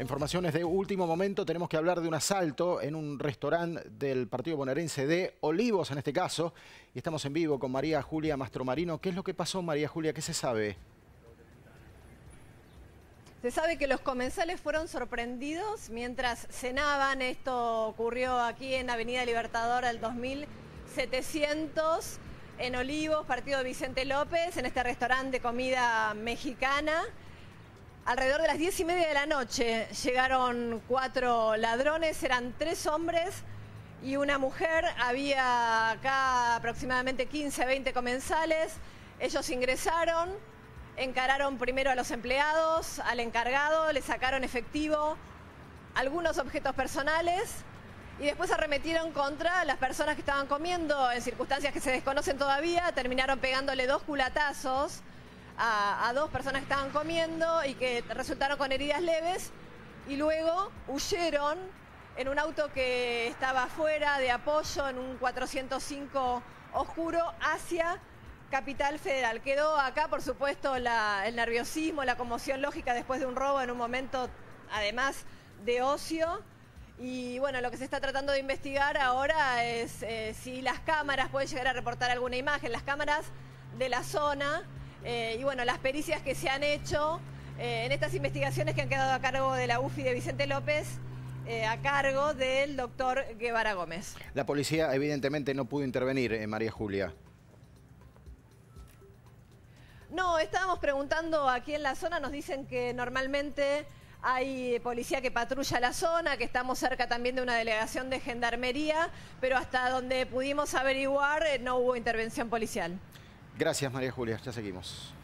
Informaciones de último momento, tenemos que hablar de un asalto en un restaurante del partido bonaerense de Olivos, en este caso. Y estamos en vivo con María Julia Mastromarino. ¿Qué es lo que pasó, María Julia? ¿Qué se sabe? Se sabe que los comensales fueron sorprendidos mientras cenaban. Esto ocurrió aquí en Avenida Libertador al 2700 en Olivos, partido Vicente López, en este restaurante de comida mexicana. Alrededor de las diez y media de la noche llegaron cuatro ladrones, eran tres hombres y una mujer. Había acá aproximadamente 15 a 20 comensales. Ellos ingresaron, encararon primero a los empleados, al encargado, le sacaron efectivo, algunos objetos personales y después arremetieron contra las personas que estaban comiendo en circunstancias que se desconocen todavía. Terminaron pegándole dos culatazos a, dos personas que estaban comiendo y que resultaron con heridas leves y luego huyeron en un auto que estaba fuera de apoyo en un 405 oscuro hacia Capital Federal. Quedó acá, por supuesto, el nerviosismo, la conmoción lógica después de un robo en un momento, además, de ocio. Y bueno, lo que se está tratando de investigar ahora es eh, si las cámaras pueden llegar a reportar alguna imagen, las cámaras de la zona eh, y bueno, las pericias que se han hecho eh, en estas investigaciones que han quedado a cargo de la UFI de Vicente López, eh, a cargo del doctor Guevara Gómez. La policía evidentemente no pudo intervenir, María Julia. No, estábamos preguntando aquí en la zona, nos dicen que normalmente hay policía que patrulla la zona, que estamos cerca también de una delegación de gendarmería, pero hasta donde pudimos averiguar no hubo intervención policial. Gracias María Julia, ya seguimos.